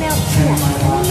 Melt.